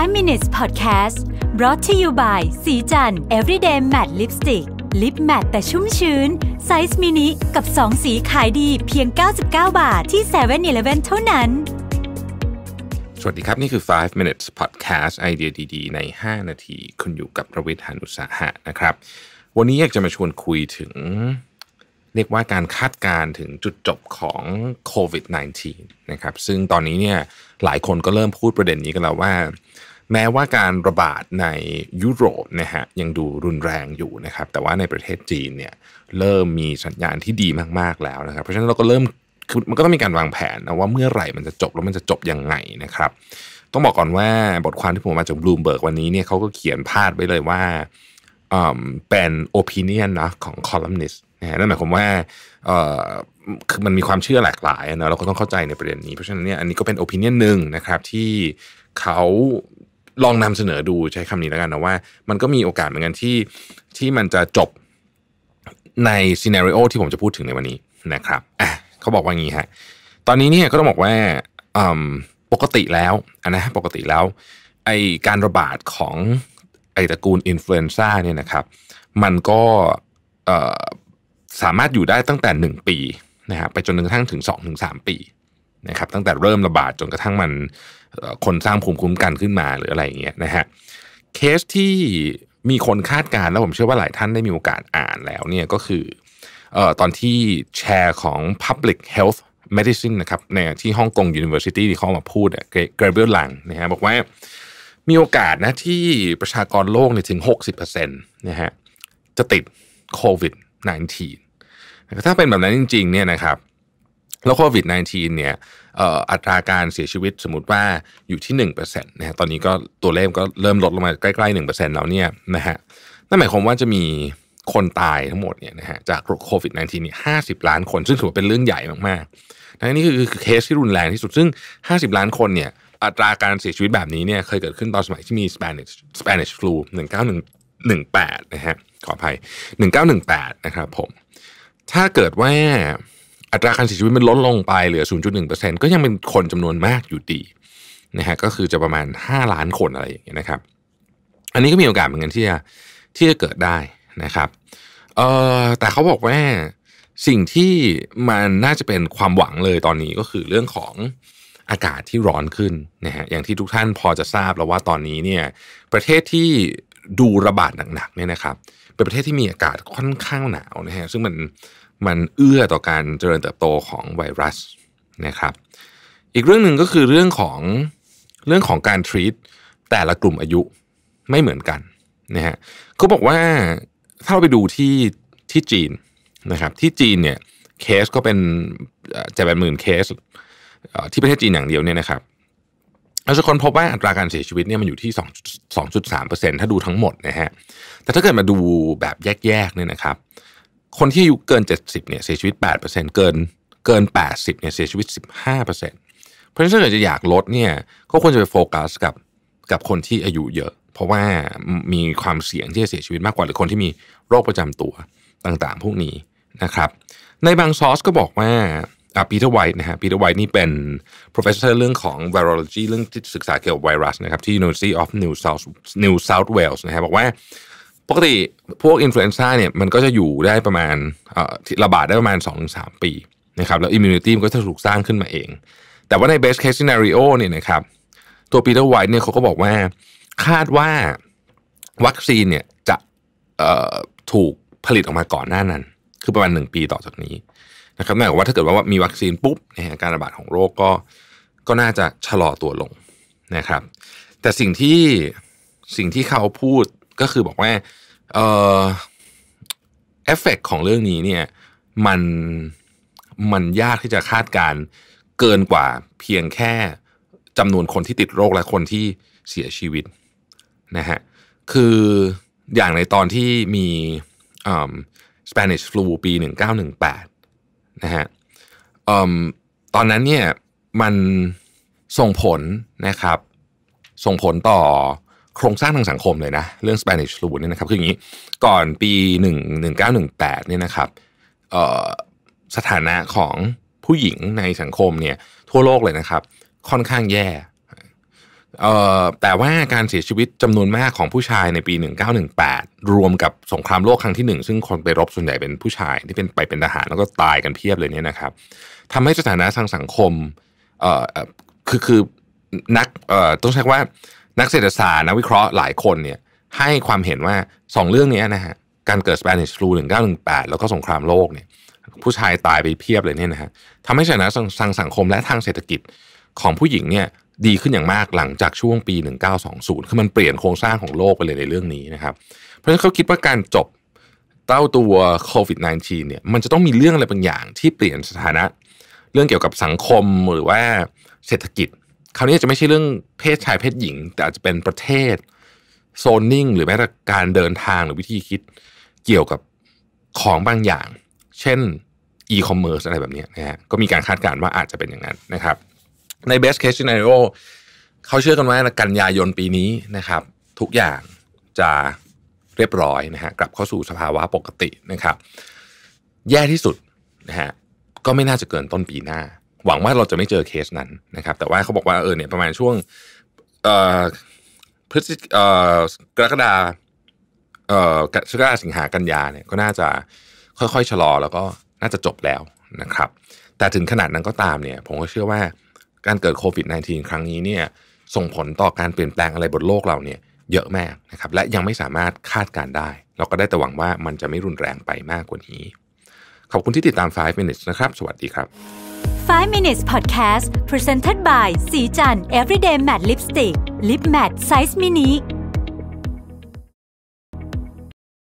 5 minutes podcast brought to you by สีจัน everyday matte lipstick lip matte แต่ชุ่มชื้น ไซส์มินิ กับ 2 สีขายดีเพียง 99 บาทที่7 e เ e ่ e อเท่านั้น สวัสดีครับ นี่คือ 5 minutes podcast ไอเดียดีๆ ใน 5 นาที คุณอยู่กับประวิทยานุสาหะนะครับ วันนี้อยากจะมาชวนคุยถึง เรียกว่าการคาดการณ์ถึงจุดจบของโควิด -19 นะครับ ซึ่งตอนนี้เนี่ยหลายคนก็เริ่มพูดประเด็นนี้กันแล้วว่า แม้ว่าการระบาดในยุโรปนะฮะยังดูรุนแรงอยู่นะครับ แต่ว่าในประเทศจีนเนี่ยเริ่มมีสัญญาณที่ดีมากๆแล้วนะครับ เพราะฉะนั้นเราก็เริ่มคือมันก็ต้องมีการวางแผนนะว่าเมื่อไหร่มันจะจบแล้วมันจะจบยังไงนะครับ ต้องบอกก่อนว่าบทความที่ผมมาจากบลูมเบิร์กวันนี้เนี่ยเขาก็เขียนพาดไว้เลยว่าเป็น opinion นะของคอลัมนิสต์นะฮะนั่นหมายความว่าคือมันมีความเชื่อหลากหลายนะเราก็ต้องเข้าใจในประเด็นนี้ เพราะฉะนั้นเนี่ยอันนี้ก็เป็น opinion หนึ่งนะครับที่เขา ลองนำเสนอดูใช้คำนี้แล้วกันนะว่า มันก็มีโอกาสเหมือนกันที่ที่มันจะจบใน scenario ที่ผมจะพูดถึงในวันนี้นะครับอะเขาบอกว่างี้ฮะตอนนี้เนี่ยก็ต้องบอกว่าปกติแล้วนะปกติแล้วไอการระบาดของไอตระกูล influenza เนี่ยนะครับ มันก็สามารถอยู่ได้ตั้งแต่ 1 ปีนะฮะไปจนกระทั่งถึง 2-3 ปี นะครับตั้งแต่เริ่มระบาดจนกระทั่งมันคนสร้างภูมิคุ้มกันขึ้นมาหรืออะไรอย่างเงี้ยนะฮะเคสที่มีคนคาดการณ์แล้วผมเชื่อว่าหลายท่านได้มีโอกาสอ่านแล้วเนี่ยก็คือเอ่อตอนที่แชร์ของ Public Health Medicine นะครับในที่ฮ่องกง University ที่เขาออกมาพูดเกรเบลลังนะฮะบอกว่ามีโอกาสนะที่ประชากรโลกเนี่ยถึง 60%นะฮะจะติดโควิด -19 ถ้าเป็นแบบนั้นจริงๆเนี่ยนะครับ แล้วโควิด -19 เนี่ยอ่ออัตราการเสียชีวิตสมมติว่าอยู่ที่1%นะฮะตอนนี้ก็ตัวเลขก็เริ่มลดลงมาใกล้ๆ1%แล้วเนี่ยนะฮะนั่นหมายความว่าจะมีคนตายทั้งหมดเนี่ยนะฮะจากโควิด -19 เนี่ย50ล้านคน ซึ่งถือว่าเป็นเรื่องใหญ่มากๆนะนี่คือคือเคสที่รุนแรงที่สุด ซึ่ง 50 ล้านคนเนี่ยอัตราการเสียชีวิตแบบนี้เนี่ยเคยเกิดขึ้นตอนสมัยที่มี Spanish Spanish flu 1918นะฮะขออภัย 1918 นะครับผมถ้าเกิดว่า อัตราการเสียชีวิตมันลดลงไปเหลือ 0.1%ก็ยังเป็นคนจำนวนมากอยู่ดีนะฮะก็คือจะประมาณ 5 ล้านคนอะไรอย่างเงี้ยนะครับ อันนี้ก็มีโอกาสเหมือนกันที่จะที่จะเกิดได้นะครับเอ่อแต่เขาบอกว่าสิ่งที่มันน่าจะเป็นความหวังเลยตอนนี้ก็คือเรื่องของอากาศที่ร้อนขึ้นนะฮะอย่างที่ทุกท่านพอจะทราบแล้วว่าตอนนี้เนี่ยประเทศที่ดูระบาดหนักๆเนี่ยนะครับ เป็นประเทศที่มีอากาศค่อนข้างหนาวนะฮะซึ่งมัน มันเอื้อต่อการเจริญเติบโตของไวรัสนะครับ อีกเรื่องหนึ่งก็คือเรื่องของเรื่องของการ treat แต่ละกลุ่มอายุไม่เหมือนกันนะฮะเขาบอกว่าถ้าเราไปดูที่ที่จีนนะครับที่จีนเนี่ยเคสก็เป็นจะเป็นหมื่นเคสที่ประเทศจีนอย่างเดียวเนี่ยนะครับเราจะค้นพบว่าอัตราการเสียชีวิตเนี่ยมันอยู่ที่ 2 2.3%ถ้าดูทั้งหมดนะฮะแต่ถ้าเกิดมาดูแบบแยกๆเนี่ยนะครับ คนที่อายุเกิน 70เนี่ยเสียชีวิต 8%เกินเกิน 80เนี่ยเสียชีวิต 15%เพราะฉะนั้นถ้าเกิดจะอยากลดเนี่ยก็ควรจะไปโฟกัสกับกับคนที่อายุเยอะ เพราะว่ามีความเสี่ยงที่จะเสียชีวิตมากกว่าหรือคนที่มีโรคประจำตัวต่างๆ พวกนี้นะครับ ในบางซอสก็บอกว่าอ่าปีเตอร์ไวท์นะฮะปีเตอร์ไวท์นี่เป็น professor เรื่องของ virology เรื่องที่ศึกษาเกี่ยวกับไวรัสนะครับที่ University of New South New South Wales นะฮะบอกว่า ปกติพวก influenza เนี่ยมันก็จะอยู่ได้ประมาณระบาดได้ประมาณ 2-3 ปีนะครับแล้ว immunity มันก็จะถูกสร้างขึ้นมาเอง แต่ว่าใน best case scenario เนี่ยนะครับตัวปีเตอร์ไวท์เนี่ยเขาก็บอกว่าคาดว่าวัคซีนเนี่ยจะถูกผลิตออกมาก่อนหน้านั้น คือประมาณ 1 ปีต่อจากนี้นะครับหมายความว่าถ้าเกิดว่ามีวัคซีนปุ๊บนะฮะการระบาดของโรคก็ก็น่าจะชะลอตัวลงนะครับ แต่สิ่งที่สิ่งที่เขาพูด ก็คือบอกว่าเอ่อเอฟเฟกของเรื่องนี้เนี่ยมันมันยากที่จะคาดการเกินกว่าเพียงแค่จำนวนคนที่ติดโรคและคนที่เสียชีวิตนะฮะคืออย่างในตอนที่มีอ่า Spanish flu ปี 1918นะฮะตอนนั้นเนี่ยมันส่งผลนะครับ ส่งผลต่อ โครงสร้างทางสังคมเลยนะ เรื่อง Spanish flu เนี่ยนะครับคืออย่างนี้ก่อนปี 1 1918เนี่ยนะครับสถานะของผู้หญิงในสังคมเนี่ยทั่วโลกเลยนะครับ ค่อนข้างแย่แต่ว่าการเสียชีวิตจำนวนมากของผู้ชายในปี 1918 รวมกับสงครามโลกครั้งที่หนึ่งซึ่งคนไปรบส่วนใหญ่เป็นผู้ชายที่เป็นไปเป็นทหารแล้วก็ตายกันเพียบเลยเนี่ยนะครับทำให้สถานะทางสังคมคือคือนักต้องใช้ว่า นักเศรษฐศาสตร์นักวิเคราะห์หลายคนเนี่ยให้ความเห็นว่าสองเรื่องนี้นะฮะการเกิด Spanish flu 1918 แล้วก็สงครามโลกเนี่ยผู้ชายตายไปเพียบเลยเนี่ยนะฮะทำให้สถานะทางสังคมและทางเศรษฐกิจของผู้หญิงเนี่ยดีขึ้นอย่างมากหลังจากช่วงปี 1920 คือมันเปลี่ยนโครงสร้างของโลกไปเลยในเรื่องนี้นะครับ เพราะฉะนั้นเขาคิดว่าการจบเต้าตัวโควิด -19 เนี่ยมันจะต้องมีเรื่องอะไรบางอย่างที่เปลี่ยนสถานะ เรื่องเกี่ยวกับสังคมหรือว่าเศรษฐกิจ คราวนี้จะไม่ใช่เรื่องเพศชายเพศหญิง แต่อาจจะเป็นประเทศโซนนิ่ง หรือแม้แต่การเดินทางหรือวิธีคิดเกี่ยวกับของบางอย่าง เช่นอีคอมเมิร์ซอะไรแบบนี้นะฮะก็มีการคาดการณ์ว่าอาจจะเป็นอย่างนั้นนะครับ ใน best case scenario เขาเชื่อกันว่ากันยายนปีนี้นะครับ ทุกอย่างจะเรียบร้อยนะฮะกลับเข้าสู่สภาวะปกตินะครับ แย่ที่สุดนะฮะก็ไม่น่าจะเกินต้นปีหน้า หวังว่าเราจะไม่เจอเคสนั้นนะครับ แต่ว่าเขาบอกว่าเออเนี่ยประมาณช่วงเอ่อพฤศจิเอ่อกรกฎาเอ่อกรกฎาสิงหากันยาเนี่ยก็น่าจะค่อยๆชะลอแล้วก็น่าจะจบแล้วนะครับ แต่ถึงขนาดนั้นก็ตามเนี่ย ผมก็เชื่อว่าการเกิดโควิด -19 ครั้งนี้เนี่ยส่งผลต่อการเปลี่ยนแปลงอะไรบนโลกเราเนี่ยเยอะมากนะครับ และยังไม่สามารถคาดการได้ เราก็ได้แต่หวังว่ามันจะไม่รุนแรงไปมากกว่านี้ ขอบคุณที่ติดตาม 5 minutes นะครับ สวัสดีครับ 5 minutes podcast presented by สีจัน everyday matte lipstick lip matte size mini